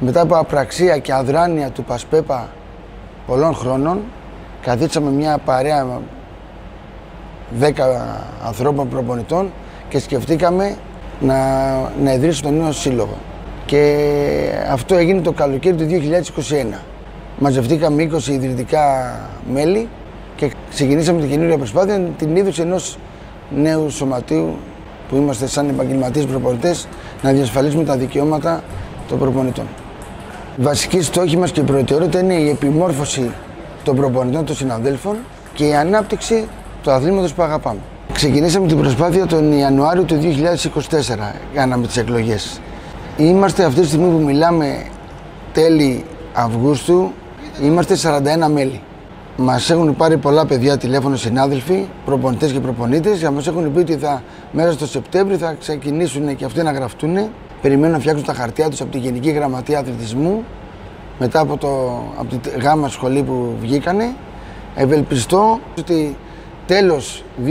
Μετά από απραξία και αδράνεια του Πασπέπα πολλών χρόνων, καθίσαμε μια παρέα 10 ανθρώπων προπονητών και σκεφτήκαμε να, να ιδρύσουμε τον νέο σύλλογο. Και αυτό έγινε το καλοκαίρι του 2021. Μαζευτήκαμε 20 ιδρυτικά μέλη και ξεκινήσαμε την καινούργια προσπάθεια την ίδρυση ενός νέου σωματείου που είμαστε σαν επαγγελματίες προπονητές να διασφαλίσουμε τα δικαιώματα των προπονητών. Η βασική στόχη μας και η προτεραιότητα είναι η επιμόρφωση των προπονητών των συναδέλφων και η ανάπτυξη του αθλήματος που αγαπάμε. Ξεκινήσαμε την προσπάθεια τον Ιανουάριο του 2024, κάναμε τις εκλογές. Είμαστε αυτή τη στιγμή που μιλάμε τέλη Αυγούστου, είμαστε 41 μέλη. Μας έχουν πάρει πολλά παιδιά τηλέφωνο συνάδελφοι, προπονητές και προπονήτε, και μας έχουν πει ότι θα, μέσα στο Σεπτέμβριο θα ξεκινήσουν και αυτοί να γραφτούν. Περιμένουν να φτιάξουν τα χαρτιά τους από τη Γενική Γραμματεία Αθλητισμού μετά από, το, από τη γάμα σχολή που βγήκανε. Ευελπιστώ ότι τέλος 2024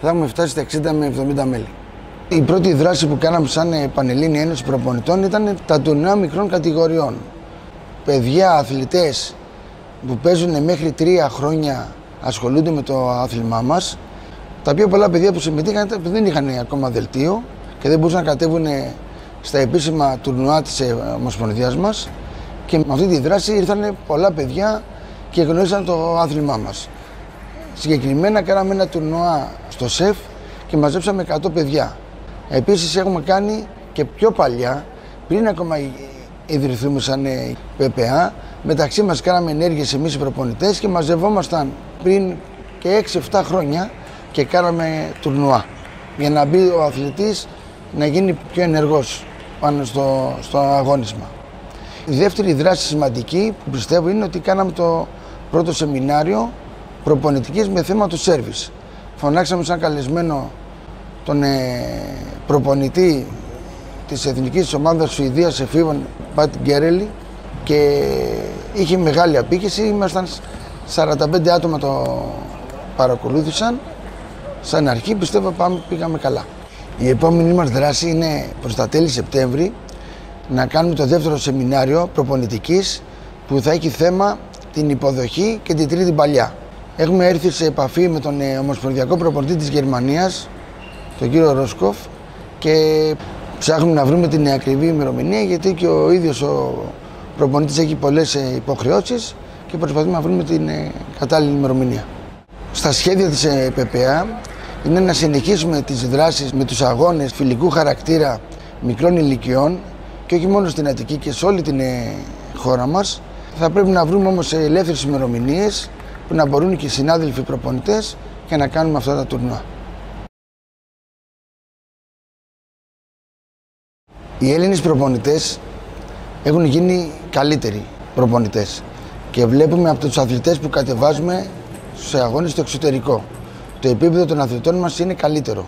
θα έχουμε φτάσει στα 60 με 70 μέλη. Η πρώτη δράση που κάναμε σαν Πανελλήνια Ένωση Προπονητών ήταν τα τουρνουά μικρών κατηγοριών. Παιδιά, αθλητές που παίζουν μέχρι τρία χρόνια ασχολούνται με το άθλημά μας. Τα πιο πολλά παιδιά που συμμετείχαν δεν είχαν ακόμα δελτίο και δεν μπορούσαν να κατέβουν στα επίσημα τουρνουά της Ομοσπονδίας μας και με αυτή τη δράση ήρθαν πολλά παιδιά και γνώρισαν το άθλημά μας. Συγκεκριμένα κάναμε ένα τουρνουά στο ΣΕΦ και μαζέψαμε 100 παιδιά. Επίσης έχουμε κάνει και πιο παλιά, πριν ακόμα ιδρυθούμε σαν ΠΠΑ, μεταξύ μας κάναμε ενέργειες εμείς οι προπονητές και μαζευόμασταν πριν και 6-7 χρόνια και κάναμε τουρνουά για να μπει ο αθλητής να γίνει πιο ενεργός πάνω στο, στο αγώνισμα. Η δεύτερη δράση σημαντική που πιστεύω είναι ότι κάναμε το πρώτο σεμινάριο προπονητικής με θέμα του σέρβις. Φωνάξαμε σαν καλεσμένο τον ε, προπονητή της Εθνικής Ομάδας Σουηδίας εφήβων Πατ Γκέρελη και είχε μεγάλη απήχηση. Ήμασταν 45 άτομα το παρακολούθησαν. Σαν αρχή πιστεύω πάμε, πήγαμε καλά. Η επόμενη μας δράση είναι προς τα τέλη Σεπτέμβρη να κάνουμε το δεύτερο σεμινάριο προπονητικής που θα έχει θέμα την υποδοχή και την τρίτη παλιά. Έχουμε έρθει σε επαφή με τον ε, Ομοσπονδιακό Προπονητή της Γερμανίας, τον κύριο Ρόσκοφ και ψάχνουμε να βρούμε την ακριβή ημερομηνία γιατί και ο ίδιος ο προπονητής έχει πολλές ε, υποχρεώσεις και προσπαθούμε να βρούμε την ε, κατάλληλη ημερομηνία. Στα σχέδια της ΠΠΑ είναι να συνεχίσουμε τις δράσεις με τους αγώνες φιλικού χαρακτήρα μικρών ηλικιών και όχι μόνο στην Αττική και σε όλη την χώρα μας. Θα πρέπει να βρούμε όμως ελεύθερες ημερομηνίες που να μπορούν και οι συνάδελφοι προπονητές και να κάνουμε αυτά τα τουρνουά. Οι Έλληνες προπονητές έχουν γίνει καλύτεροι προπονητές και βλέπουμε από τους αθλητές που κατεβάζουμε σε αγώνες στο εξωτερικό. Το επίπεδο των αθλητών μας είναι καλύτερο.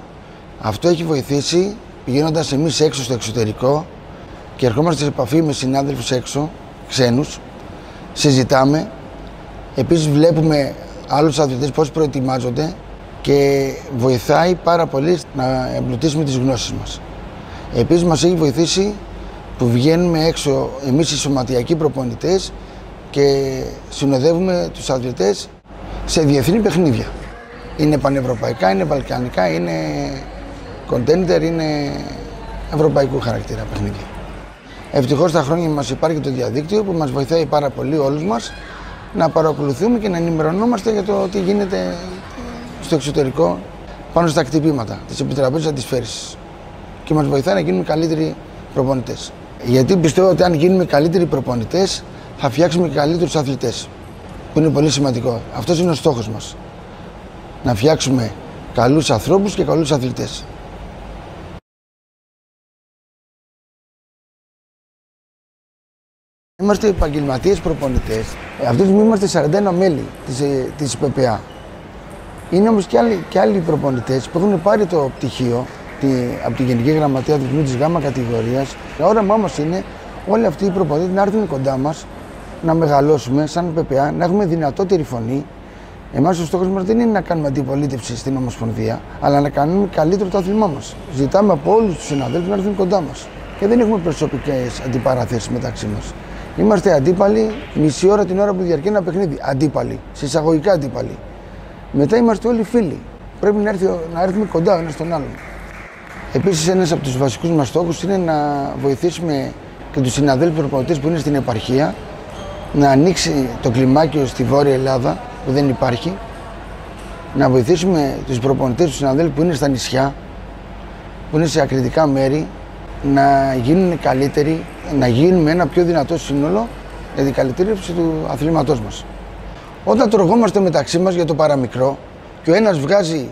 Αυτό έχει βοηθήσει πηγαίνοντας εμείς έξω στο εξωτερικό και ερχόμαστε σε επαφή με συνάδελφους έξω, ξένους, συζητάμε Επίσης βλέπουμε άλλους αθλητές πώς προετοιμάζονται και βοηθάει πάρα πολύ να εμπλουτίσουμε τις γνώσεις μας. Επίσης μας έχει βοηθήσει που βγαίνουμε έξω εμείς οι σωματιακοί προπονητές και συνοδεύουμε τους αθλητές σε διεθνή παιχνίδια. Είναι πανευρωπαϊκά, είναι βαλκανικά, είναι κοντέντερ, είναι ευρωπαϊκού χαρακτήρα παιχνίδια. Ευτυχώς τα χρόνια μας υπάρχει το διαδίκτυο που μας βοηθάει πάρα πολύ όλους μας να παρακολουθούμε και να ενημερωνόμαστε για το τι γίνεται στο εξωτερικό πάνω στα κτυπήματα της Επιτραπή Αντισφαίρηση. Και μας βοηθάει να γίνουμε καλύτεροι προπονητές. Γιατί πιστεύω ότι αν γίνουμε καλύτεροι προπονητές, θα φτιάξουμε και καλύτερους αθλητές. Που είναι πολύ σημαντικό. Αυτός είναι ο στόχος μας. Να φτιάξουμε καλούς ανθρώπους και καλούς αθλητές. Είμαστε επαγγελματίες προπονητές. Αυτή τη στιγμή είμαστε 41 μέλη της της ε, ΠΠΑ. Είναι όμως και άλλοι, και άλλοι προπονητές που έχουν πάρει το πτυχίο τη, από τη Γενική Γραμματεία Αθλητισμού της ΓΑΜΑ κατηγορίας. Το όραμά μας είναι όλοι αυτοί οι προπονητές να έρθουν κοντά μας, να μεγαλώσουμε σαν ΠΠΑ, να έχουμε δυνατότερη φωνή. Εμάς ο στόχος μας δεν είναι να κάνουμε αντιπολίτευση στην Ομοσπονδία, αλλά να κάνουμε καλύτερο το άθλημά μας. Ζητάμε από όλους τους συναδέλφους να έρθουν κοντά μας. και δεν έχουμε προσωπικές αντιπαραθέσεις μεταξύ μας. Είμαστε αντίπαλοι μισή ώρα την ώρα που διαρκεί ένα παιχνίδι. Αντίπαλοι, συσσαγωγικά αντίπαλοι. Μετά είμαστε όλοι φίλοι. Πρέπει να, έρθει, να έρθουμε κοντά ο ένας στον άλλον. Επίσης, ένας από τους βασικούς μας στόχους είναι να βοηθήσουμε και τους συναδέλφους προπονητές που είναι στην επαρχία να ανοίξει το κλιμάκιο στη Βόρεια Ελλάδα που δεν υπάρχει. Να βοηθήσουμε τους προπονητές, τους συναδέλφους που είναι στα νησιά, που είναι σε ακριτικά μέρη, να γίνουν καλύτεροι, να γίνουμε ένα πιο δυνατό σύνολο για την καλυτήρευση του αθλήματός μας. Όταν τρογόμαστε μεταξύ μας για το παραμικρό και ο ένας βγάζει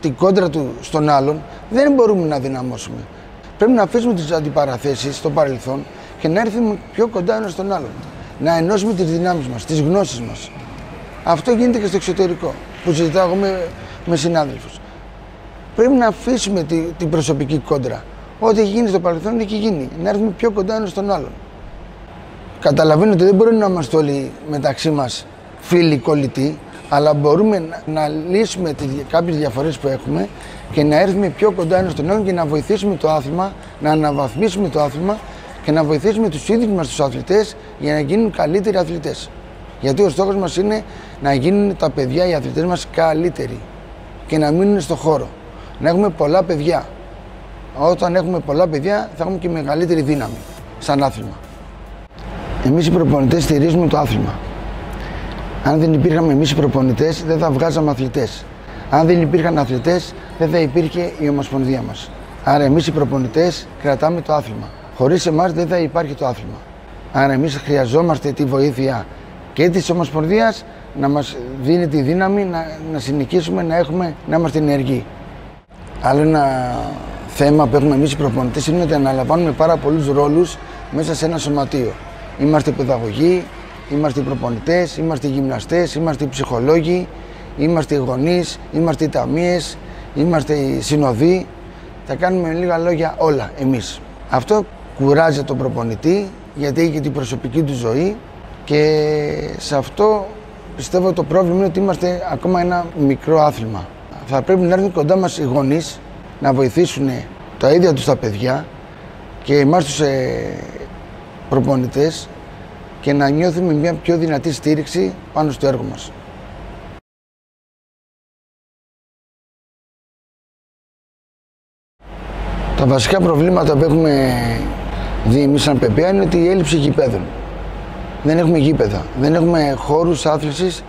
την κόντρα του στον άλλον, δεν μπορούμε να δυναμώσουμε. Πρέπει να αφήσουμε τις αντιπαραθέσεις στο παρελθόν και να έρθουμε πιο κοντά ένας στον άλλον. Να ενώσουμε τις δυνάμεις μας, τις γνώσεις μας. Αυτό γίνεται και στο εξωτερικό, που συζητάω με, με συνάδελφους. Πρέπει να αφήσουμε τη, την προσωπική κόντρα. Ό,τι έχει γίνει στο παρελθόν έχει γίνει. Να έρθουμε πιο κοντά ένας στον άλλον. Καταλαβαίνω ότι δεν μπορούμε να είμαστε όλοι μεταξύ μας φίλοι κολλητοί, αλλά μπορούμε να, να λύσουμε κάποιες διαφορές που έχουμε και να έρθουμε πιο κοντά ένας στον άλλον και να βοηθήσουμε το άθλημα, να αναβαθμίσουμε το άθλημα και να βοηθήσουμε τους ίδιους μας τους αθλητές για να γίνουν καλύτεροι αθλητές. Γιατί ο στόχος μας είναι να γίνουν τα παιδιά, οι αθλητές μας καλύτεροι και να μείνουν στο χώρο. Να έχουμε πολλά παιδιά. Όταν έχουμε πολλά παιδιά, θα έχουμε και μεγαλύτερη δύναμη σαν άθλημα. Εμείς οι προπονητές στηρίζουμε το άθλημα. Αν δεν υπήρχαμε εμείς οι προπονητές, δεν θα βγάζαμε αθλητές. Αν δεν υπήρχαν αθλητές, δεν θα υπήρχε η Ομοσπονδία μας. Άρα, εμείς οι προπονητές κρατάμε το άθλημα. Χωρίς εμάς δεν θα υπάρχει το άθλημα. Άρα, εμείς χρειαζόμαστε τη βοήθεια και της Ομοσπονδίας να μας δίνει τη δύναμη να, να συνεχίσουμε να, έχουμε, να είμαστε ενεργοί. Άλλο ένα θέμα που έχουμε εμείς οι προπονητές είναι ότι αναλαμβάνουμε πάρα πολλούς ρόλους μέσα σε ένα σωματείο. Είμαστε παιδαγωγοί, είμαστε προπονητές, είμαστε γυμναστές, είμαστε ψυχολόγοι, είμαστε γονείς, είμαστε ταμείες, είμαστε συνοδοί. Θα κάνουμε λίγα λόγια όλα εμείς. Αυτό κουράζει τον προπονητή γιατί έχει και την προσωπική του ζωή και σε αυτό πιστεύω το πρόβλημα είναι ότι είμαστε ακόμα ένα μικρό άθλημα. Θα πρέπει να έρθουν κοντά μας οι γονείς να βοηθήσουν τα ίδια τους τα παιδιά και εμάς τους ε, προπονητές και να νιώθουμε μια πιο δυνατή στήριξη πάνω στο έργο μας. Τα βασικά προβλήματα που έχουμε δει εμείς σαν ΠΠΑ είναι ότι η έλλειψη γηπέδων. Δεν έχουμε γήπεδα, δεν έχουμε χώρους άθλησης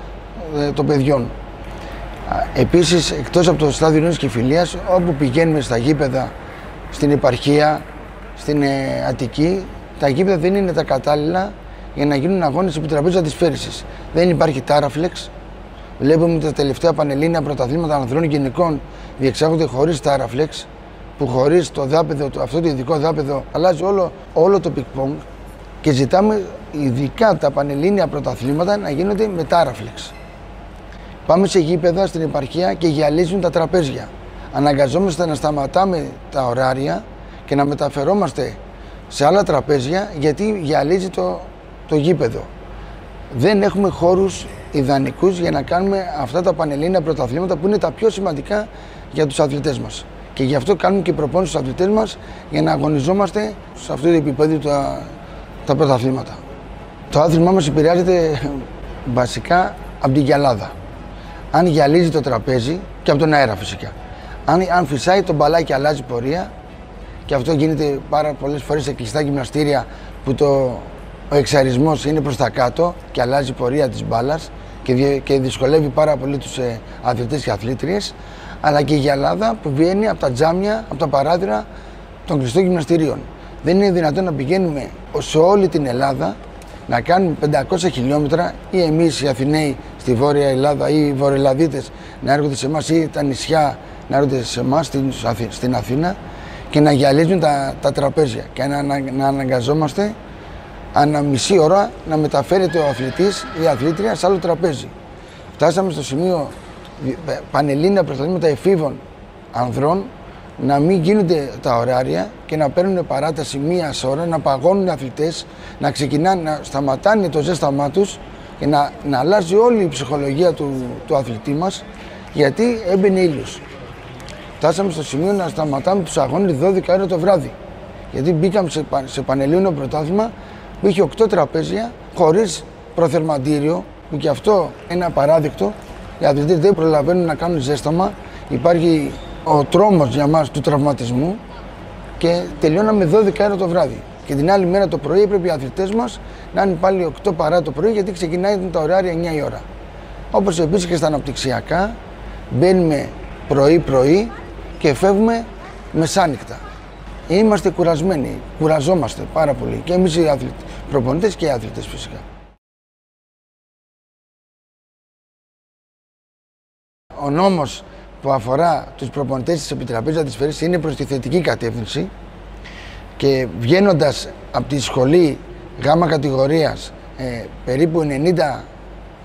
ε, των παιδιών. Επίσης, εκτός από το στάδιο Ειρήνης και Φιλίας, όπου πηγαίνουμε στα γήπεδα, στην επαρχία, στην ε, Αττική, τα γήπεδα δεν είναι τα κατάλληλα για να γίνουν αγώνες επιτραπέζιας αντισφαίρισης. Δεν υπάρχει Taraflex. Βλέπουμε ότι τα τελευταία πανελλήνια πρωταθλήματα ανδρών γενικών διεξάγονται χωρίς Taraflex, που χωρίς το δάπεδο, αυτό το ειδικό δάπεδο, αλλάζει όλο, όλο το πινγκ και ζητάμε ειδικά τα πανελλήνια πρωταθλήματα να γίνονται με τάραφλεξ. Πάμε σε γήπεδα στην επαρχία και γυαλίζουν τα τραπέζια. Αναγκαζόμαστε να σταματάμε τα ωράρια και να μεταφερόμαστε σε άλλα τραπέζια γιατί γυαλίζει το, το γήπεδο. Δεν έχουμε χώρους ιδανικούς για να κάνουμε αυτά τα πανελλήνια πρωταθλήματα που είναι τα πιο σημαντικά για τους αθλητές μας. Και γι' αυτό κάνουμε και προπόνηση στους αθλητές μας για να αγωνιζόμαστε σε αυτό το επίπεδο τα, τα πρωταθλήματα. Το άθλημά μας επηρεάζεται βασικά από την γυαλάδα αν γυαλίζει το τραπέζι και από τον αέρα φυσικά. Αν, αν φυσάει το μπαλάκι αλλάζει πορεία και αυτό γίνεται πάρα πολλές φορές σε κλειστά γυμναστήρια που το, ο εξαρισμός είναι προς τα κάτω και αλλάζει πορεία της μπάλας και, και δυσκολεύει πάρα πολύ τους ε, αθλητές και αθλήτριες. Αλλά και η γυαλάδα που βγαίνει από τα τζάμια, από τα παράθυρα των κλειστών γυμναστηρίων. Δεν είναι δυνατόν να πηγαίνουμε σε όλη την Ελλάδα να κάνουμε 500 χιλιόμετρα ή εμείς οι Αθηναίοι στη Βόρεια Ελλάδα ή οι Βορειοελλαδίτες να έρχονται σε εμάς ή τα νησιά να έρχονται σε εμάς στην, στην Αθήνα και να γυαλίζουν τα, τα τραπέζια και να, να, να αναγκαζόμαστε ανά μισή ώρα να μεταφέρεται ο αθλητής ή η αθλήτρια σε άλλο τραπέζι. Φτάσαμε στο σημείο πανελλήνια πρωταθλήματα εφήβων ανδρών να μην γίνονται τα ωράρια και να παίρνουν παράταση μία ώρα, να παγώνουν οι αθλητές, να ξεκινάνε, να σταματάνε το ζέσταμά τους και να, να αλλάζει όλη η ψυχολογία του, του αθλητή μας γιατί έμπαινε ήλιος. Φτάσαμε στο σημείο να σταματάμε τους αγώνες 12 ώρα το βράδυ Γιατί μπήκαμε σε, σε πανελλήνιο πρωτάθλημα που είχε 8 τραπέζια χωρίς προθερμαντήριο, που και αυτό είναι απαράδεκτο. Οι αθλητές δεν προλαβαίνουν να κάνουν ζέσταμα. Υπάρχει ο τρόμος για μας του τραυματισμού και τελειώναμε 12 ώρα το βράδυ. Και την άλλη μέρα το πρωί έπρεπε οι αθλητές μας να είναι πάλι 8 παρά το πρωί γιατί ξεκινάει τα ωράρια 9 η ώρα. Όπως επίσης και στα αναπτυξιακά, μπαίνουμε πρωί-πρωί και φεύγουμε μεσάνυχτα. Είμαστε κουρασμένοι, κουραζόμαστε πάρα πολύ και εμείς οι προπονητές και οι αθλητές φυσικά. Ο νόμος που αφορά τους προπονητές της Επιτραπής Αντισφαίρησης είναι προς τη θετική κατεύθυνση και βγαίνοντας από τη σχολή γάμα κατηγορίας ε, περίπου 90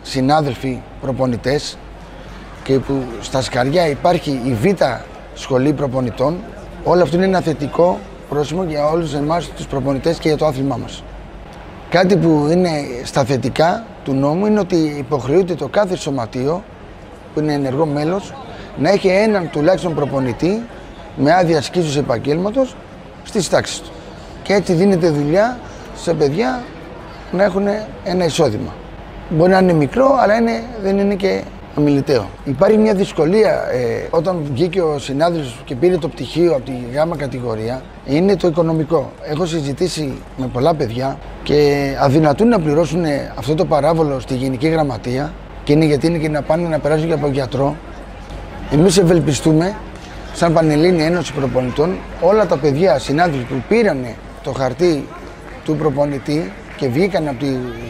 συνάδελφοι προπονητές και που στα Σκαριά υπάρχει η Β σχολή προπονητών όλο αυτό είναι ένα θετικό πρόσημο για όλους εμάς τους προπονητές και για το άθλημά μας. Κάτι που είναι στα θετικά του νόμου είναι ότι υποχρεούται το κάθε σωματείο που είναι ενεργό μέλος να έχει έναν τουλάχιστον προπονητή με άδεια σκίσου επαγγέλματος στις τάξεις του. Και έτσι δίνεται δουλειά σε παιδιά να έχουν ένα εισόδημα. Μπορεί να είναι μικρό, αλλά είναι, δεν είναι και αμιληταίο. Υπάρχει μια δυσκολία ε, όταν βγήκε ο συνάδελφος και πήρε το πτυχίο από τη γάμα κατηγορία, είναι το οικονομικό. Έχω συζητήσει με πολλά παιδιά και αδυνατούν να πληρώσουν αυτό το παράβολο στη Γενική Γραμματεία και είναι γιατί είναι και να πάνε να περάσουν και από γιατρό Εμείς ευελπιστούμε, σαν Πανελλήνια Ένωση Προπονητών, όλα τα παιδιά συνάδελφοι που πήραν το χαρτί του προπονητή και βγήκαν από τη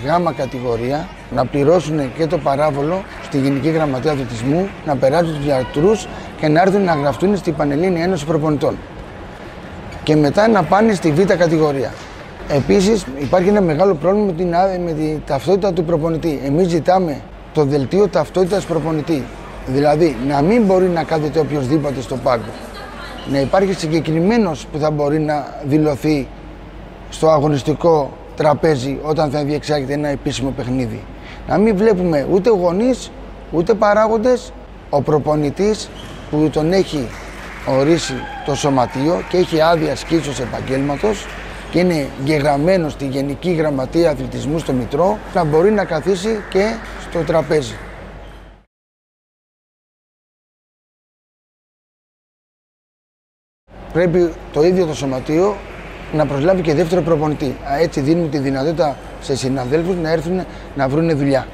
γάμα κατηγορία να πληρώσουν και το παράβολο στη Γενική Γραμματεία Αθλητισμού, να περάσουν του γιατρούς και να έρθουν να γραφτούν στην Πανελλήνια Ένωση Προπονητών. Και μετά να πάνε στη β' κατηγορία. Επίσης, υπάρχει ένα μεγάλο πρόβλημα με την, με την ταυτότητα του προπονητή. Εμείς ζητάμε το δελτίο ταυτότητας προπονητή. Δηλαδή να μην μπορεί να κάθεται οποιοδήποτε στο πάγκο. Να υπάρχει συγκεκριμένος που θα μπορεί να δηλωθεί στο αγωνιστικό τραπέζι όταν θα διεξάγεται ένα επίσημο παιχνίδι. Να μην βλέπουμε ούτε γονείς ούτε παράγοντες, ο προπονητής που τον έχει ορίσει το σωματείο και έχει άδεια σκίσος επαγγέλματος και είναι γεγραμμένος στη Γενική Γραμματεία Αθλητισμού στο Μητρό να μπορεί να καθίσει και στο τραπέζι. Πρέπει το ίδιο το σωματείο να προσλάβει και δεύτερο προπονητή. Έτσι δίνουν τη δυνατότητα σε συναδέλφους να έρθουν να βρουν δουλειά.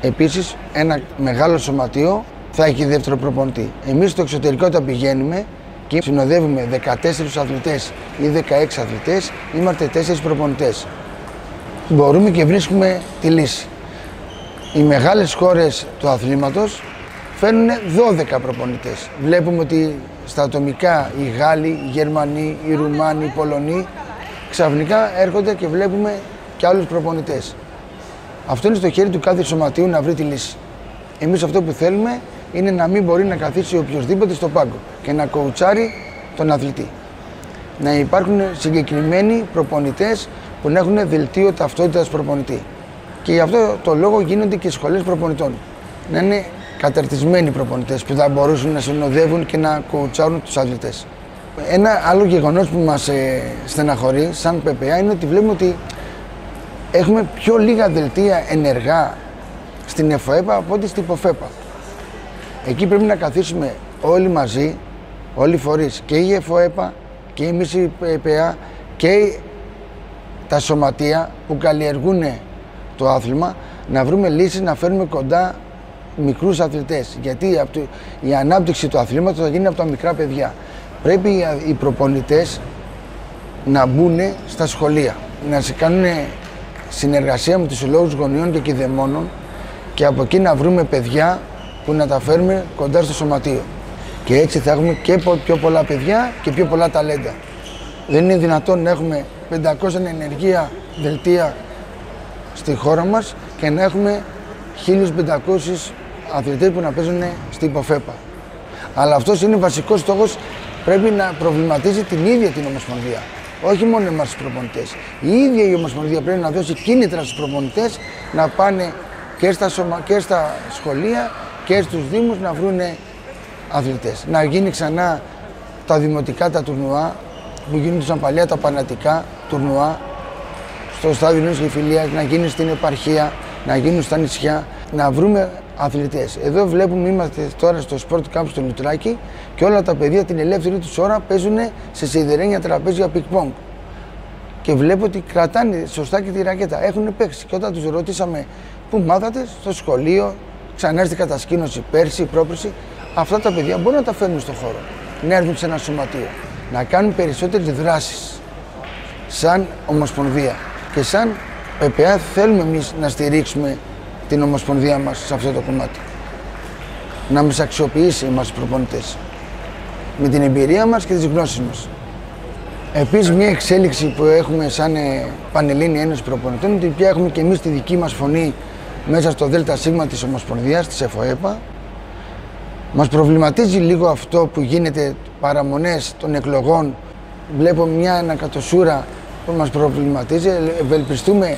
Επίσης, ένα μεγάλο σωματείο θα έχει δεύτερο προπονητή. Εμείς στο εξωτερικό όταν πηγαίνουμε και συνοδεύουμε 14 αθλητές ή 16 αθλητές, είμαστε 4 προπονητές. Μπορούμε και βρίσκουμε τη λύση. Οι μεγάλες χώρες του αθλήματος φέρνουν 12 προπονητές. Βλέπουμε ότι στα ατομικά οι Γάλλοι, οι Γερμανοί, οι Ρουμάνοι, οι Πολωνοί ξαφνικά έρχονται και βλέπουμε και άλλους προπονητές. Αυτό είναι στο χέρι του κάθε σωματείου να βρει τη λύση. Εμείς αυτό που θέλουμε είναι να μην μπορεί να καθίσει οποιοδήποτε στο πάγκο και να κοουτσάρει τον αθλητή. Να υπάρχουν συγκεκριμένοι προπονητές που να έχουν δελτίο ταυτότητας προπονητή. Και γι' αυτό το λόγο γίνονται και σχολές προπονητών. Να είναι καταρτισμένοι προπονητές που θα μπορούσαν να συνοδεύουν και να κουτσάρουν τους αθλητές. Ένα άλλο γεγονός που μας ε, στεναχωρεί σαν ΠΠΑ είναι ότι βλέπουμε ότι έχουμε πιο λίγα δελτία ενεργά στην ΕΦΟΕΠΑ από ό,τι στην ΠΟΦΕΠΑ. Εκεί πρέπει να καθίσουμε όλοι μαζί, όλοι οι φορείς, και η ΕΦΟΕΠΑ και η ΜΙΣΗ ΠΠΑ και τα σωματεία που καλλιεργούν το άθλημα, να βρούμε λύσεις να φέρουμε κοντά μικρούς αθλητές. Γιατί η ανάπτυξη του αθλήματος θα γίνει από τα μικρά παιδιά. Πρέπει οι προπονητές να μπουν στα σχολεία, να σε κάνουν συνεργασία με τους συλλόγους γονείων και κηδεμόνων και από εκεί να βρούμε παιδιά που να τα φέρουμε κοντά στο σωματείο. Και έτσι θα έχουμε και πιο πολλά παιδιά και πιο πολλά ταλέντα. Δεν είναι δυνατόν να έχουμε 500 ενεργεία δελτία στη χώρα μας και να έχουμε 1500 αθλητές που να παίζουν στην υποφέπα. Αλλά αυτός είναι βασικός στόχος. Πρέπει να προβληματίζει την ίδια την Ομοσπονδία. Όχι μόνο εμάς τους προπονητές. Η ίδια η Ομοσπονδία πρέπει να δώσει κίνητρα στους προπονητές να πάνε και στα, σωμα... και στα σχολεία και στους Δήμους να βρουν αθλητές. Να γίνει ξανά τα δημοτικά τα τουρνουά που γίνονταν παλιά τα πανατικά τουρνουά στο στάδιο Ειρήνης και Φιλίας, να γίνει στην επαρχία, να γίνουν στα νησιά, να βρούμε αθλητές. Εδώ βλέπουμε, είμαστε τώρα στο Sport Camp στο Λουτράκι και όλα τα παιδιά την ελεύθερη τους ώρα παίζουν σε σιδερένια τραπέζια πινγκ-πονγκ. Και βλέπω ότι κρατάνε σωστά και τη ρακέτα. Έχουν παίξει. Και όταν τους ρωτήσαμε πού μάθατε, στο σχολείο, ξανά στη κατασκήνωση πέρσι, πρόπερσι, αυτά τα παιδιά μπορούν να τα φέρνουν στον χώρο. Να έρθουν σε ένα σωματείο. Να κάνουν περισσότερες δράσεις σαν Ομοσπονδία. Και σαν ΠΠΑ θέλουμε εμείς να στηρίξουμε την Ομοσπονδία μας σε αυτό το κομμάτι. Να μας αξιοποιήσει εμάς τους προπονητές. Με την εμπειρία μας και τις γνώσεις μας. Επίσης μια εξέλιξη που έχουμε σαν ε, Πανελλήνια Ένωση Προπονητών είναι ότι πια έχουμε και εμείς τη δική μας φωνή μέσα στο ΔΣ της Ομοσπονδίας, της ΕΦΟΕΠΑ. Μας προβληματίζει λίγο αυτό που γίνεται παραμονές των εκλογών. Βλέπω μια ανακατοσούρα που μας προβληματίζει. Ευελπιστούμε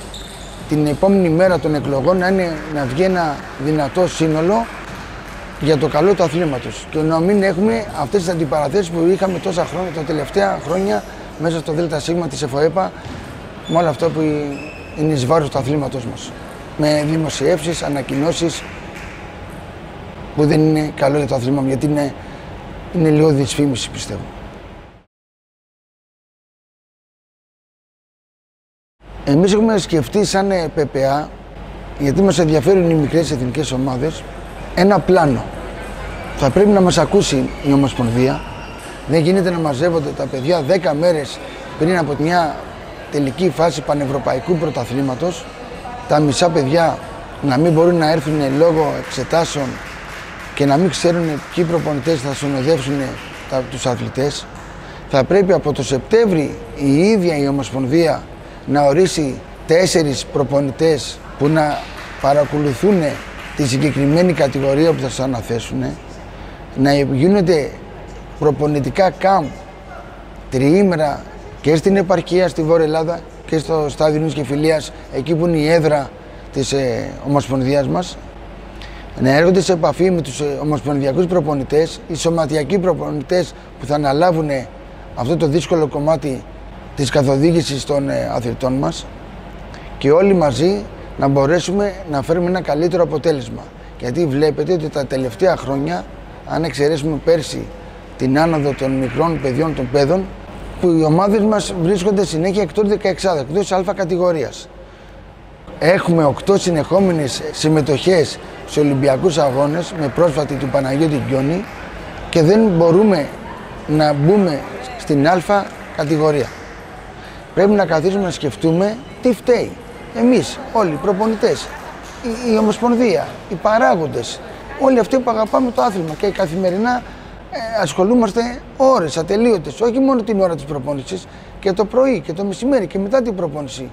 την επόμενη μέρα των εκλογών να, είναι, να βγει ένα δυνατό σύνολο για το καλό του αθλήματος και να μην έχουμε αυτές τις αντιπαραθέσεις που είχαμε τόσα χρόνια, τα τελευταία χρόνια μέσα στο ΔΣ της ΕΦΟΕΠΑ με όλα αυτά που είναι εις βάρος του αθλήματος μας. Με δημοσιεύσεις, ανακοινώσεις που δεν είναι καλό για το αθλήμα γιατί είναι, είναι λίγο δυσφήμιση πιστεύω. Εμείς έχουμε σκεφτεί σαν ΠΠΑ, γιατί μας ενδιαφέρουν οι μικρές εθνικές ομάδες, ένα πλάνο. Θα πρέπει να μας ακούσει η Ομοσπονδία. Δεν γίνεται να μαζεύονται τα παιδιά 10 μέρες πριν από μια τελική φάση πανευρωπαϊκού πρωταθλήματος. Τα μισά παιδιά να μην μπορούν να έρθουν λόγω εξετάσεων και να μην ξέρουν ποιοι προπονητές θα συνοδεύσουν τους αθλητές. Θα πρέπει από το Σεπτέμβρη η ίδια η Ομοσπονδία να ορίσει τέσσερις προπονητές που να παρακολουθούν τη συγκεκριμένη κατηγορία που θα σας αναθέσουν, να γίνονται προπονητικά καμπ τριήμερα και στην επαρχία στη Βόρεια Ελλάδα και στο στάδιο Νης και Φιλίας, εκεί που είναι η έδρα της ε, Ομοσπονδίας μας, να έρχονται σε επαφή με τους ε, ομοσπονδιακούς προπονητές, οι σωματιακοί προπονητές που θα αναλάβουν αυτό το δύσκολο κομμάτι της καθοδήγησης των ε, αθλητών μας και όλοι μαζί να μπορέσουμε να φέρουμε ένα καλύτερο αποτέλεσμα. Γιατί βλέπετε ότι τα τελευταία χρόνια, αν εξαιρέσουμε πέρσι την άνοδο των μικρών παιδιών των παιδών, που οι ομάδες μας βρίσκονται συνέχεια εκτός 16 εκτός α κατηγορίας. Έχουμε 8 συνεχόμενες συμμετοχές σε Ολυμπιακούς Αγώνες με πρόσφατη του Παναγιώτη Γκιόνη και δεν μπορούμε να μπούμε στην α κατηγορία. Πρέπει να καθίσουμε να σκεφτούμε τι φταίει. Εμείς, όλοι, οι προπονητές, η, η Ομοσπονδία, οι παράγοντες, όλοι αυτοί που αγαπάμε το άθλημα και καθημερινά ε, ασχολούμαστε ώρες ατελείωτες, όχι μόνο την ώρα της προπόνησης, και το πρωί και το μεσημέρι και μετά την προπόνηση.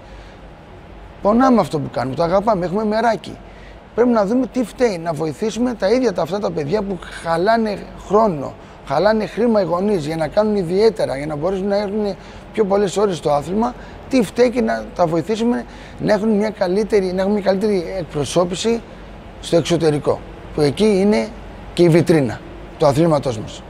Πονάμε αυτό που κάνουμε, το αγαπάμε, έχουμε μεράκι. Πρέπει να δούμε τι φταίει, να βοηθήσουμε τα ίδια τα αυτά τα παιδιά που χαλάνε χρόνο, χαλάνε χρήμα οι γονείς για να κάνουν ιδιαίτερα, για να μπορέσουν να έχουν πιο πολλές ώρες στο άθλημα, τι φταίει και να τα βοηθήσουμε να έχουν μια καλύτερη, να έχουν μια καλύτερη εκπροσώπηση στο εξωτερικό. Που εκεί είναι και η βιτρίνα του αθλήματός μας.